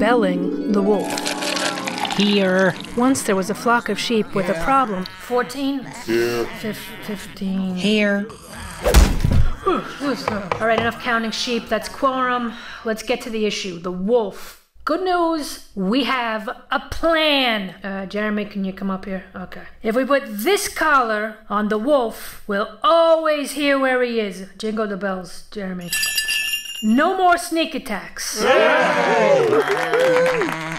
Belling the wolf. Here. Once there was a flock of sheep with a problem. 14? Here. Fif- 15. Here. All right, enough counting sheep. That's quorum. Let's get to the issue. The wolf. Good news, we have a plan. Uh, Jeremy, can you come up here? Okay. If we put this collar on the wolf, we'll always hear where he is. Jingle the bells, Jeremy. No more sneak attacks.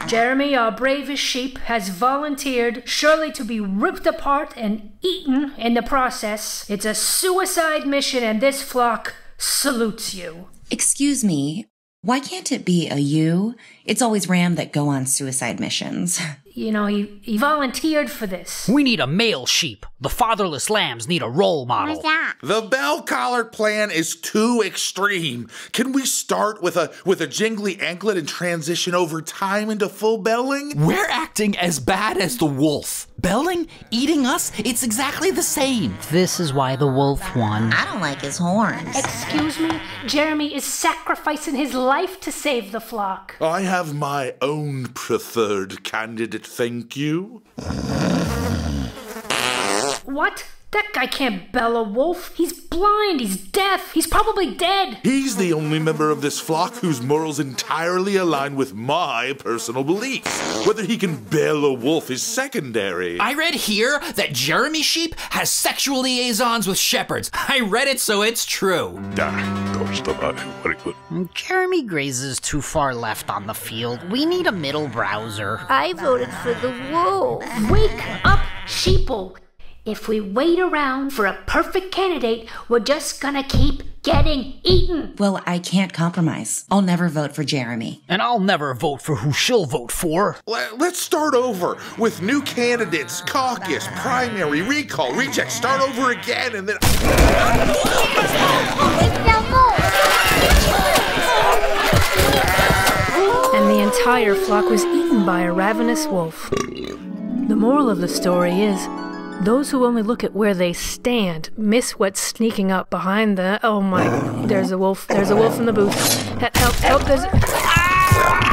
Jeremy, our bravest sheep, has volunteered surely to be ripped apart and eaten in the process. It's a suicide mission, and this flock salutes you. Excuse me. Why can't it be a you? It's always Ram that go on suicide missions. You know, he, he volunteered for this. We need a male sheep. The fatherless lambs need a role model. The bell collar plan is too extreme. Can we start with a with a jingly anklet and transition over time into full belling? We're acting as bad as the wolf. Belling, eating us, it's exactly the same. This is why the wolf won. I don't like his horns. Excuse me? Jeremy is sacrificing his life to save the flock. I have my own preferred candidate, thank you. What? That guy can't bell a wolf. He's blind, he's deaf, he's probably dead. He's the only member of this flock whose morals entirely align with my personal beliefs. Whether he can bell a wolf is secondary. I read here that Jeremy Sheep has sexual liaisons with shepherds. I read it, so it's true. Mm, Jeremy grazes too far left on the field. We need a middle browser. I voted for the wolf. Wake up, sheeple. If we wait around for a perfect candidate, we're just gonna keep getting eaten. Well, I can't compromise. I'll never vote for Jeremy. And I'll never vote for who she'll vote for. Let- Let's start over with new candidates, caucus, primary, recall, reject, start over again, and then. and the entire flock was eaten by a ravenous wolf. The moral of the story is those who only look at where they stand miss what's sneaking up behind the. Oh my, there's a wolf, there's a wolf in the booth. He- Help, help, there's. Ah!